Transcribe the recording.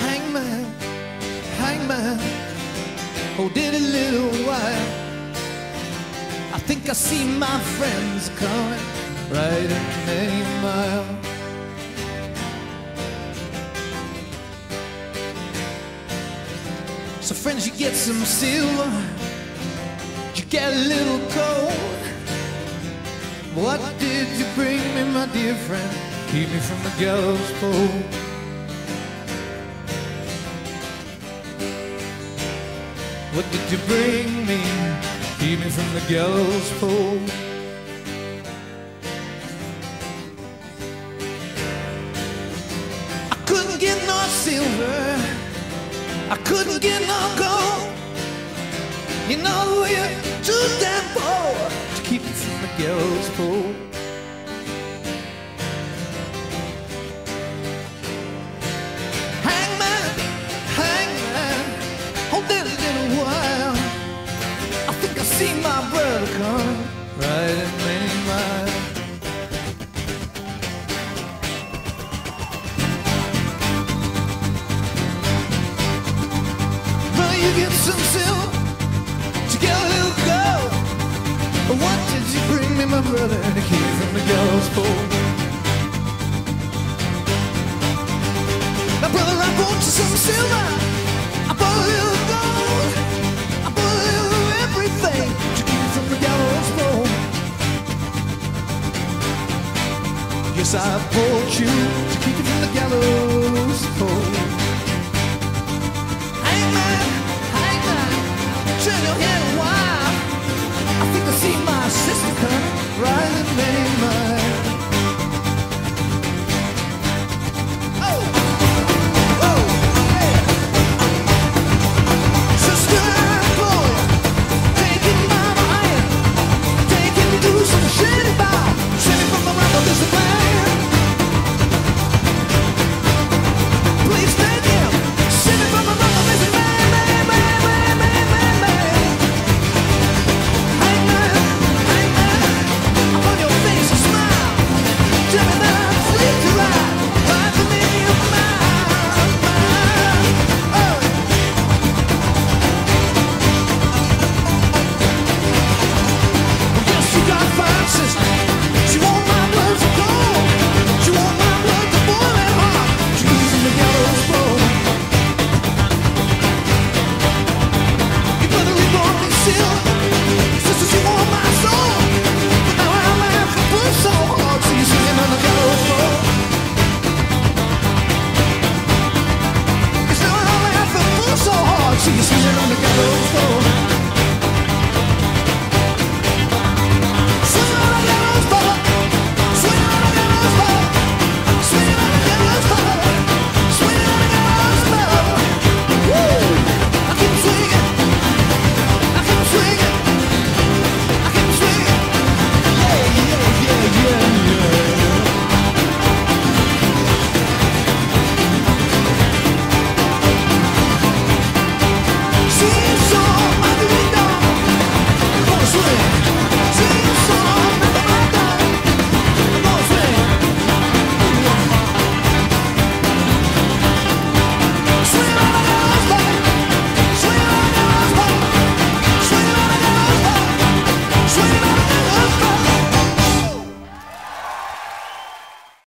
Hangman, hangman, hold it a little while. I think I see my friends coming right in Main Mile. So friends, you get some silver, you get a little cold. What did you bring me, my dear friend? Keep me from the gallows pole. What did you bring me? Keep me from the gallows pole. I couldn't get no silver. I couldn't get no gold. You know you're too damn poor to keep me from the gallows pole. Hangman, hangman, hold a little while. I think I see my brother right in many miles. Get some silver, you get a little gold. What did you bring me, my brother, to keep from the gallows pole? Now, brother, I brought you some silver. I brought a little gold. I brought a little everything to keep from the gallows pole. Yes, I brought you to keep you from the gallows